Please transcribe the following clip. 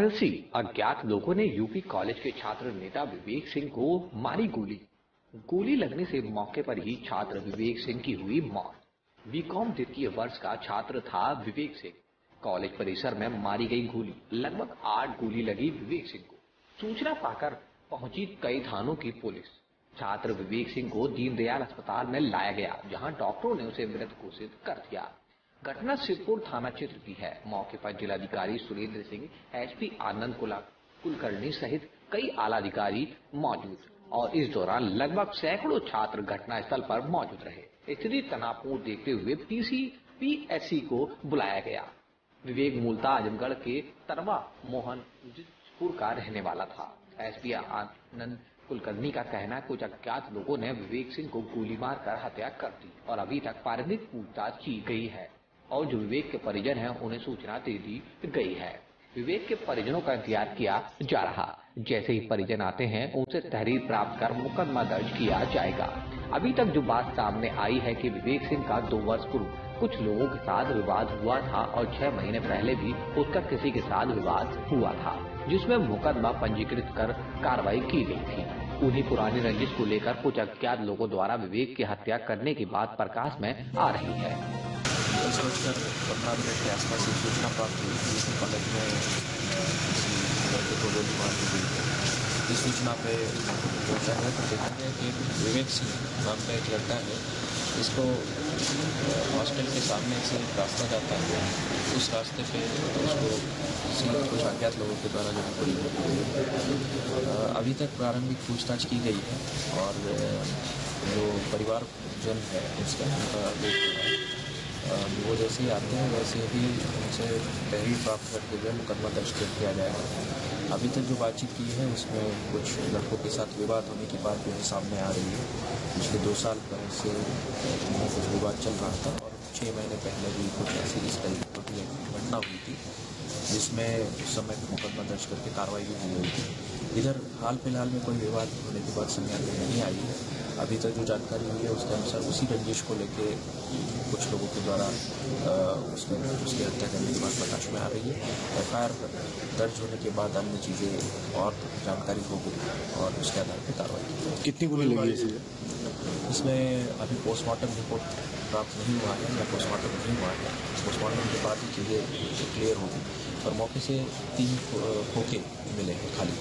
वाराणसी अज्ञात लोगों ने यूपी कॉलेज के छात्र नेता विवेक सिंह को मारी गोली। गोली लगने से मौके पर ही छात्र विवेक सिंह की हुई मौत। बीकॉम द्वितीय वर्ष का छात्र था विवेक सिंह। कॉलेज परिसर में मारी गई गोली। लगभग आठ गोली लगी विवेक सिंह को। सूचना पाकर पहुँची कई थानों की पुलिस। छात्र विवेक सिंह को दीनदयाल अस्पताल में लाया गया, जहाँ डॉक्टरों ने उसे मृत घोषित कर दिया। घटना सिद्धपुर थाना क्षेत्र की है। मौके पर जिलाधिकारी सुरेंद्र सिंह एसपी आनंद कुलकर्णी सहित कई आला अधिकारी मौजूद और इस दौरान लगभग सैकड़ों छात्र घटनास्थल पर मौजूद रहे। स्थिति तनावपूर्ण देखते हुए पीसी, पीएससी को बुलाया गया। विवेक मूलता आजमगढ़ के तरवा मोहनपुर का रहने वाला था। एसपी आनंद कुलकर्णी का कहना, कुछ अज्ञात लोगों ने विवेक सिंह को गोली मारकर हत्या कर दी और अभी तक प्रारंभिक पूछताछ की गई है। और जो विवेक के परिजन हैं, उन्हें सूचना दे दी गई है। विवेक के परिजनों का इंतज़ार किया जा रहा। जैसे ही परिजन आते हैं, उनसे तहरीर प्राप्त कर मुकदमा दर्ज किया जाएगा। अभी तक जो बात सामने आई है कि विवेक सिंह का दो वर्ष पूर्व कुछ लोगों के साथ विवाद हुआ था और छह महीने पहले भी उसका किसी के साथ विवाद हुआ था, जिसमें मुकदमा पंजीकृत कर कार्रवाई की गई थी। उन्हीं पुरानी रंजिश को लेकर कुछ अज्ञात लोगों द्वारा विवेक की हत्या करने की बात प्रकाश में आ रही है। बजकर पंद्रह मिनट के आसपास एक सूचना प्राप्त हुई थी कि कॉलेज में किसी लड़के को गोली मार दी गई है इस सूचना पे पहुँचा गया तो देखा गया कि विवेक सिंह नाम का एक लड़का है इसको हॉस्टल के सामने से एक रास्ता जाता है। उस रास्ते पे उसको कुछ अज्ञात लोगों के द्वारा जो गोली अभी तक प्रारंभिक पूछताछ की गई है और जो परिवार जन है, उसका, उनका वो जैसे ही आते हैं, वैसे ही उनसे तहरीर प्राप्त करके जो है मुकदमा दर्ज कर दिया जाएगा अभी तक जो बातचीत की है, उसमें कुछ लड़कों के साथ विवाद होने की बात जो है सामने आ रही है। पिछले दो साल पहले से कुछ विवाद चल रहा था और छः महीने पहले भी कुछ ऐसी इस टाइप की घटना हुई थी, जिसमें उस समय मुकदमा दर्ज करके कार्रवाई भी गई थी। इधर हाल फ़िलहाल में कोई विवाद होने की बात में नहीं आई है। अभी तक जो जानकारी हुई है उसके अनुसार उसी रंजिश को लेके कुछ लोगों के द्वारा उसमें उसकी हत्या करने की बात प्रकाश में आ रही है। एफआईआर दर्ज होने के बाद अन्य चीज़ें और जानकारी होगी और उसके आधार पर कार्रवाई कितनी गोली लगी है? इसमें अभी पोस्टमार्टम रिपोर्ट प्राप्त नहीं हुआ है या पोस्टमार्टम नहीं हुआ है। पोस्टमार्टम के बाद ही चीज़ें क्लियर होगी और मौके से तीन खोखे मिले हैं खाली।